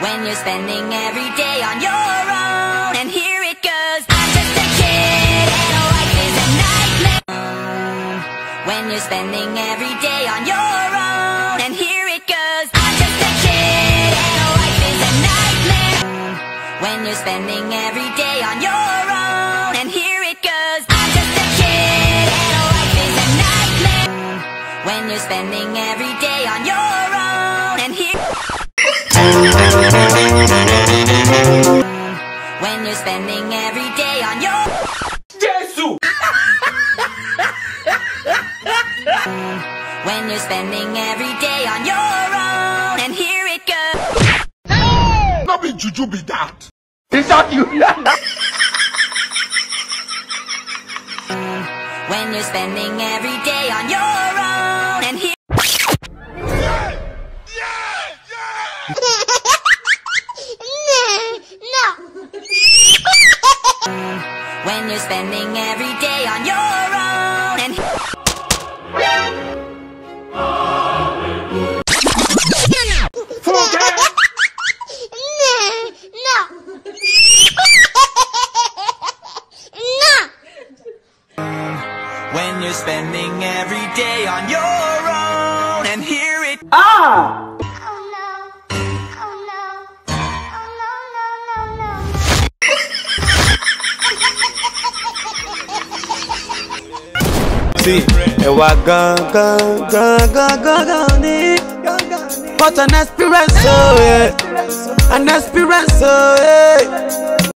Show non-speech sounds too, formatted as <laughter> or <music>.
when you're spending every day on your own. And here it goes. I'm just a kid and life is a nightmare. When you're spending every day on your own. And here it goes. I'm just a kid and life is a nightmare. When you're spending every day on your own. And here it goes. I'm just a kid and life is a nightmare. When you're spending every day on your own. And here when you're spending every day on your Jésù. when you're spending every day on your own and here it goes No be juju be that Is that. you? when you're spending every day on your own when you're spending every day on your own. And <laughs> when you're spending every day on your own. And here it ah! See, ẹwà gangan gangan gangan ni. What an experience, oh yeah. An experience, oh yeah.